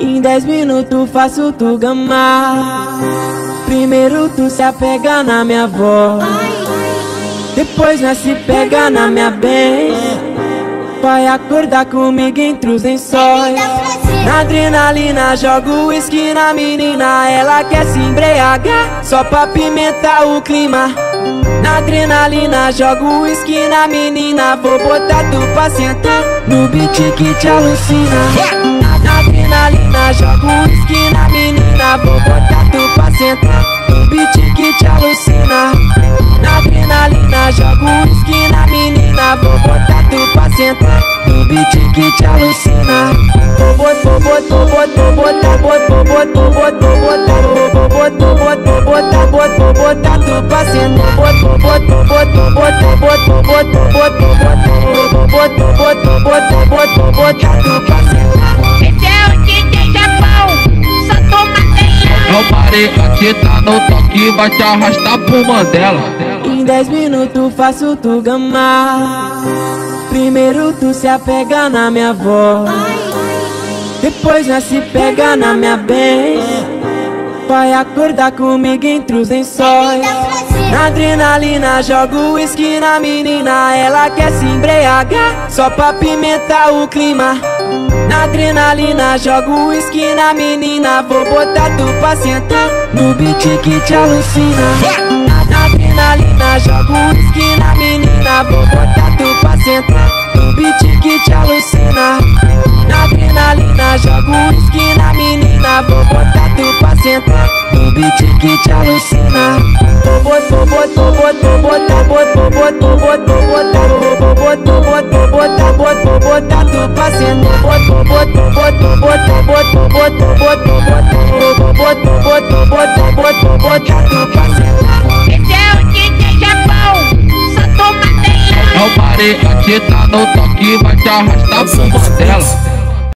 Em dez minutos faço tu gamar. Primeiro tu se apega na minha voz. Depois nós se pega na minha bem. Vai acordar comigo entre os lençóis Na adrenalina jogo whisky na menina. Ela quer se embriagar Só pra pimentar o clima. Na adrenalina jogo whisky na menina. Vou botar tu pra sentar No beat que te alucina. na adrenalina, jogo whisky na menina Vou botar tu pra sentar No beat que te alucina Na adrenalina, jogo whisky na menina Vou botar tu pra sentar No beat que te alucina Vou botar, vou botar, vou botar, vou botar, vou botar, vou botar, vou botar, vou botar, vou botar, tu pra sentar vou botar, vou botar, vou botar, vou botar, vou botar, vou botar, vou botar, vou botar tu pra sentar Aqui tá no toque, vai te arrastar pro Mandela. Em dez minutos faço tu gamar. Primeiro tu se apega na minha voz. Depois nós se pega na minha bem. Vai acordar comigo entre os lençóis. Na adrenalina jogo whisky na menina Ela quer se embriagar Só pra pimentar o clima Na adrenalina jogo whisky na menina. Vou botar tu pra sentar No beat que te alucina. Na adrenalina jogo whisky na menina. Vou botar tu pra sentar No beat que te alucina. Na adrenalina jogo whisky na menina. Vou botar tu pra sentar No beat que te alucina. Vou botar, vou botar, vou botar, vou botar, vou botar, vou botar, vou botar, vou botar, vou botar, vou botar Bota a tropa sentar Esse é o DJ Japão Só toma dela Não pare aqui, tá no toque Vai te arrastar pro dela